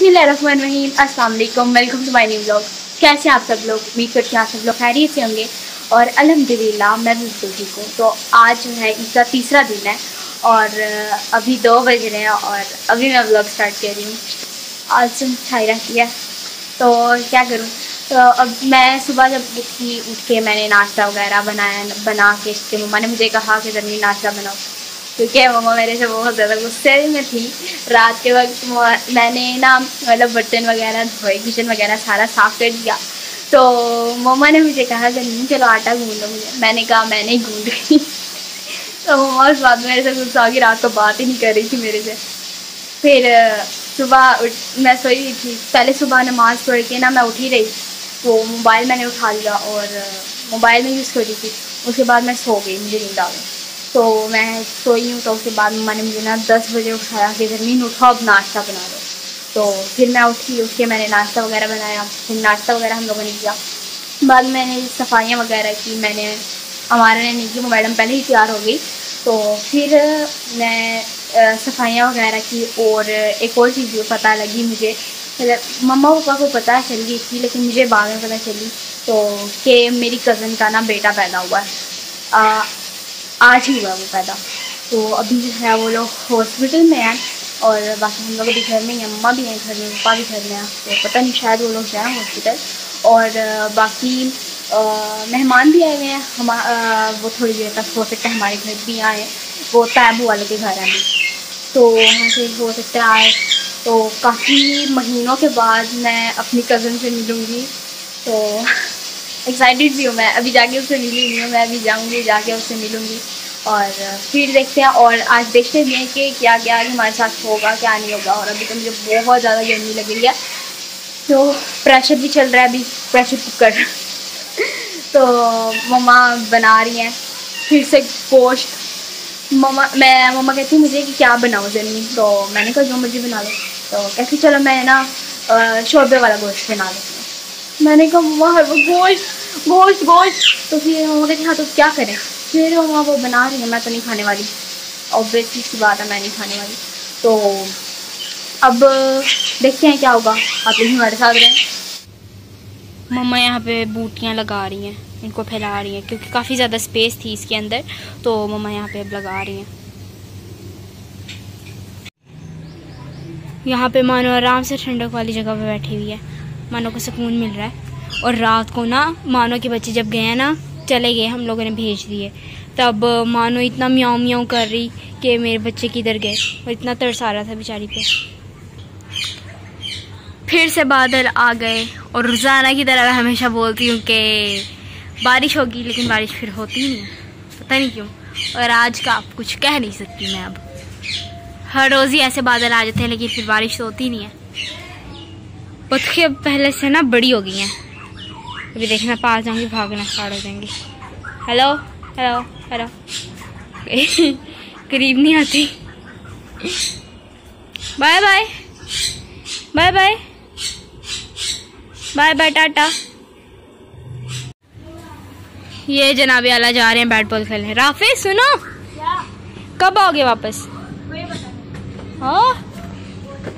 बिस्मिल्लाहिर्रहमानिर्रहीम अस्सलाम वालेकुम welcome to my new blog कैसे आप सब लोग? उम्मीद करते हैं आप सब लोग खैरियत से होंगे। और अल्हम्दुलिल्लाह, मैं बिल्कुल ठीक हूँ। तो आज जो है, इसका तीसरा दिन है और अभी दो बज रहे हैं और अभी मैं ब्लॉग स्टार्ट कर रही हूँ। आज से मिठाई रहती है। तो क्या करूँ? तो अब मैं सुबह जब उठी, उठ के मैंने नाश्ता वगैरह बनाया, बना के इसके मम्मा ने मुझे कहा कि ज़रूरी नाश्ता बनाओ। क्योंकि मम्मा मेरे से बहुत ज़्यादा गुस्से में थी। रात के वक्त मैंने ना मतलब बर्तन वगैरह धोए किचन वगैरह सारा साफ़ कर दिया। तो मम्मा ने मुझे कहा कि नहीं चलो, आटा गूंद मुझे। मैंने कहा, मैंने ही गूंद रही तो मम्मा उस बात में मेरे से गुस्सा की रात को बात ही नहीं कर रही थी मेरे से। फिर, सुबह मैं सोई हुई थी। पहले सुबह नमाज़ पढ़ के ना मैं उठी रही। तो मोबाइल मैंने उठा लिया और, मोबाइल में यूज़ कर रही थी। उसके बाद मैं सो गई, मुझे नींद आ गई। तो मैं सोई हूँ तो उसके बाद मम्मा ने मुझे ना दस बजे उठाया कि ज़मीन उठो, अब नाश्ता बना दो तो फिर मैं उठी उठ के मैंने नाश्ता वगैरह बनाया, फिर नाश्ता वगैरह हम लोगों ने किया। बाद में मैंने सफाइयाँ वगैरह की, मैंने, हमारे ने नहीं की मैडम पहले ही तैयार हो गई। तो फिर मैं सफाइयाँ वगैरह की और एक और चीज़ जो पता लगी मुझे मतलब मम्मा पापा को पता चल गई थी, लेकिन मुझे बाद में पता चली। तो कि मेरी कज़न का ना बेटा पैदा हुआ है। आज ही हुआ वो पैदा। तो अभी जो है वो लोग हॉस्पिटल में हैं और बाकी हम लोग अभी घर में ही, अम्मा भी हैं घर में, पापा भी घर में हैं। तो पता नहीं, शायद वो लोग जाएँ हॉस्पिटल और बाकी मेहमान भी आए हुए हैं। हम वो थोड़ी देर तक हो सकता है हमारे घर भी आए। वो तैबू वाले के घर हैं तो वहाँ से हो सकता है आए। तो काफ़ी महीनों के बाद मैं अपनी कज़न से मिलूँगी। तो एक्साइटेड भी हूँ मैं। अभी जाके उससे मिली नहीं हूँ, मैं अभी जाऊँगी, जाके उससे मिलूँगी। और फिर देखते हैं, और आज देखते भी हैं कि क्या क्या हमारे साथ होगा, क्या नहीं होगा। और अभी तो मुझे बहुत ज़्यादा गर्मी लग रही है। तो प्रेशर भी चल रहा है अभी प्रेशर कुकर तो मम्मा बना रही हैं, फिर से गोश्त मम्मा, मैं, मम्मा कहती हूँ मुझे कि क्या बनाओ ज़मीन तो मैंने कहा, जो मुझे बना लो। तो कहती चलो मैं ना शोरबे वाला गोश्त बना लो मैंने कहा मम्मा गोश्त गोश्त गोश्त। तो फिर मम्मा कहती हाँ तो क्या करें? फिर मम्मा वो बना रही है, मैं तो नहीं खाने वाली। ऑब्वियसली सी बात है, मैं नहीं खाने वाली। तो अब देखते हैं क्या होगा। आप लोग हमारे साथ रहें। मम्मा यहाँ पे बूटियाँ लगा रही हैं, इनको फैला रही हैं, क्योंकि काफ़ी ज़्यादा स्पेस थी इसके अंदर तो मम्मा यहाँ पे अब लगा रही हैं। यहाँ पे मानो आराम से ठंडक वाली जगह पे बैठी हुई है। मानो को सुकून मिल रहा है। और रात को ना मानो के बच्चे जब गए ना, चले गए, हम लोगों ने भेज दिए। तब मानो इतना म्याऊ म्याऊ कर रही कि मेरे बच्चे किधर गए और इतना तरस आ रहा था बेचारी पे। फिर से बादल आ गए और रोज़ाना की तरह हमेशा बोलती हूँ कि बारिश होगी, लेकिन बारिश फिर होती नहीं। पता नहीं क्यों। और आज का आप कुछ कह नहीं सकती मैं अब। हर रोज़ ही ऐसे बादल आ जाते हैं, लेकिन फिर बारिश तो होती नहीं है। बतखें अब पहले से ना बड़ी हो गई हैं। अभी देखना पास जाऊँगी भागना स्टार्ट हो जाएँगी। हेलो हेलो हेलो करीब नहीं आती। Bye bye bye bye bye bye tata ये जनाबे आला जा रहे हैं बैट बॉल खेलने। राफे सुनो। कब आओगे वापस? हाँ?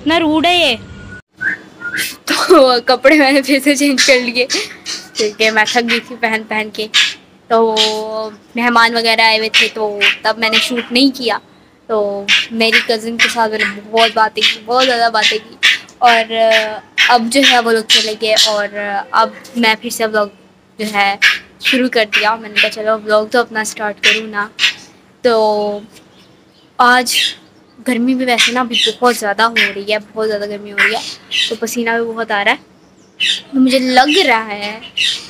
ना रूड है ये। कपड़े मैंने फिर से चेंज कर लिए। क्योंकि मैं थक गई थी पहन पहन के। तो मेहमान वगैरह आए हुए थे तो तब मैंने शूट नहीं किया। तो मेरी कज़न के साथ मैंने बहुत बातें की, बहुत ज़्यादा बातें की। और अब जो है, वो लोग चले गए और अब मैं फिर से ब्लॉग जो है, शुरू कर दिया। मैंने कहा, चलो ब्लॉग तो अपना स्टार्ट करूँ ना। तो आज गर्मी भी वैसे ना अभी बहुत ज़्यादा हो रही है, बहुत ज़्यादा गर्मी हो रही है तो पसीना भी बहुत आ रहा है। तो मुझे लग रहा है,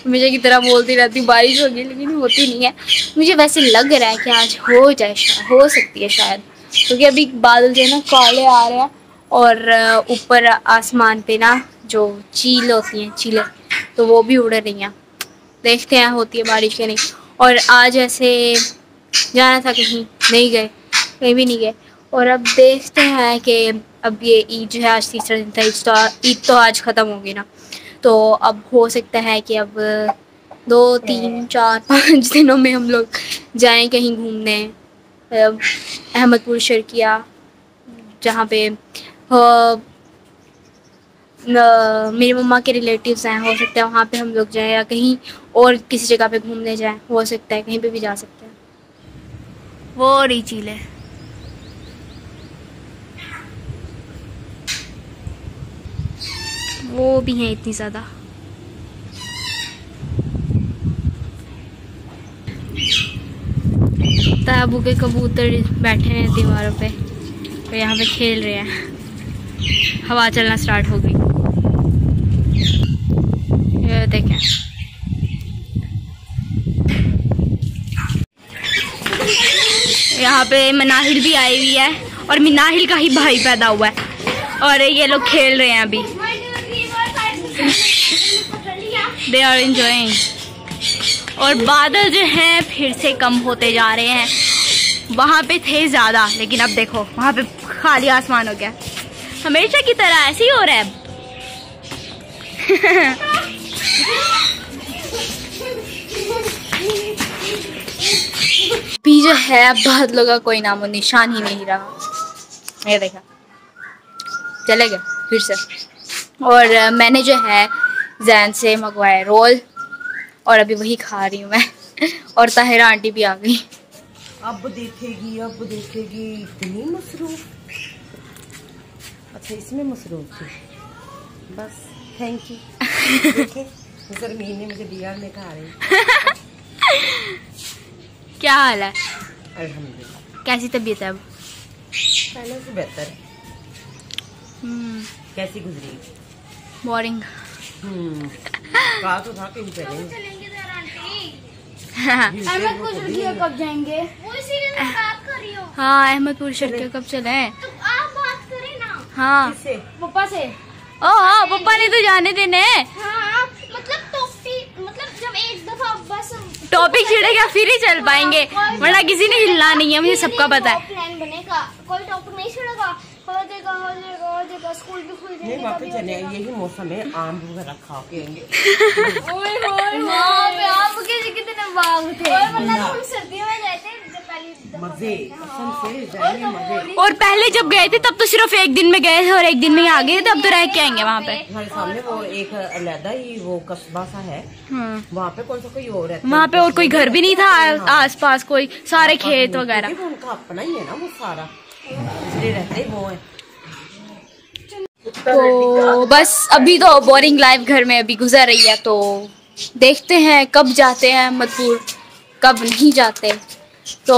मुझे की तरह बोलती रहती बारिश होगी लेकिन होती नहीं है। मुझे वैसे लग रहा है कि आज हो जाए हो सकती है शायद, क्योंकि तो अभी बादल जो है ना काले आ रहे हैं और ऊपर आसमान पे ना जो चील होती हैं चीलें तो वो भी उड़ रही हैं। देखते हैं होती है बारिश के नहीं। और आज ऐसे जाना था कहीं, नहीं गए, कहीं भी नहीं गए। और अब देखते हैं कि अब ये ईद जो है आज तीसरा दिन था ईद तो ईद तो आज ख़त्म होगी ना। तो अब हो सकता है कि अब दो तीन चार पाँच दिनों में हम लोग जाएँ कहीं घूमने अहमदपुर शर्किया जहाँ पे मेरी मम्मा के रिलेटिव्स हैं हो सकता है वहाँ पे हम लोग जाएँ या कहीं और किसी जगह पे घूमने जाएँ हो सकता है कहीं पे भी जा सकते हैं। वो रही चील है। वो भी हैं इतनी ज़्यादा। ताबू के कबूतर बैठे हैं दीवारों पे तो यहाँ पे खेल रहे हैं। हवा चलना स्टार्ट हो गई। देखें। यहाँ पे मनाहिल भी आई हुई है, और मिनाहिल का ही भाई पैदा हुआ है, और ये लोग खेल रहे हैं अभी। दे आर इंजॉइंग और बादल जो हैं, फिर से कम होते जा रहे हैं। वहाँ पे थे ज़्यादा, लेकिन अब देखो, वहाँ पे खाली आसमान हो गया। हमेशा की तरह ऐसे ही हो रहा है भी जो है बादलों का कोई नामो निशान ही नहीं रहा। ये देखा। चले गए, फिर से। और मैंने जो है जैन से मंगवाया रोल और अभी वही खा रही हूँ मैं। और ताहिरा आंटी भी आ गई। अब देखेगी अब देखेगी इतनी मसरूफ। अच्छा इसमें मसरूफ थी। बस थैंक यू सर मीन ने मुझे दिया मैं खा रही क्या हाल है? अल्हम्दुलिल्लाह। कैसी तबीयत है अब? पहले से बेहतर है। हम्म, कैसी गुजरी? Boring hmm. कहा तो था कहीं चलेंगे। अहमद को कब जाएँगे? वो इसीलिए मैं बात कर रही हूँ। हाँ अहमदपुर शर्के कब चले? तो आप बात करें ना। हाँ। किससे? पापा से। ओ हाँ पप्पा ने तो जाने देने। हाँ मतलब टॉपी मतलब जब एक दफ़ा बस टॉपिक छिड़ेगा फिर ही चल पाएँगे। वरना किसी ने हिलना नहीं है मुझे सबका पता है। कोई नहीं छिड़ेगा हो जाएगा हो जाएगा हो जाएगा स्कूल भी खुल नहीं जाएगा वापस चले यही मौसम है आम वगैरह खा के आएँगे। ओए होए वहाँ पे आपके कितने बाग थे। और मतलब हम सर्दियों में गए थे जब पहली दफ़ा मज़े जाएँगे मज़े। और पहले जब गए थे तब तो सिर्फ़ एक दिन में गए थे और एक दिन में ही आ गए थे अब तो रह के आएँगे वहाँ पे। हमारे सामने वो एक अलहदा ही वो कस्बा सा है। हाँ। वहाँ पे कौन सा कोई और है? वहाँ पे और कोई घर भी नहीं था आस पास कोई सारे खेत वगैरह। उनका अपना ही है ना वो सारा। तो बस अभी तो बोरिंग लाइफ घर में अभी गुजर रही है तो देखते हैं कब जाते हैं अहमदपुर कब नहीं जाते। तो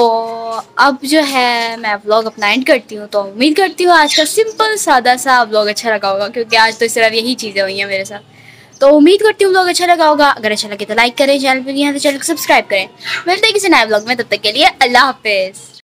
अब जो है, मैं व्लॉग अपना एंड करती हूँ तो उम्मीद करती हूँ आज का सिंपल सादा सा व्लॉग अच्छा लगा होगा, क्योंकि आज तो सिर्फ़ यही चीज़ें हुई हैं मेरे साथ। तो उम्मीद करती हूँ व्लॉग अच्छा लगा होगा। अगर अच्छा लगे तो लाइक करें चैनल पर नहीं है तो चैनल को सब्सक्राइब करें। मिलते हैं किसी नए व्लॉग में, तब तक के लिए अल्लाह हाफिज़।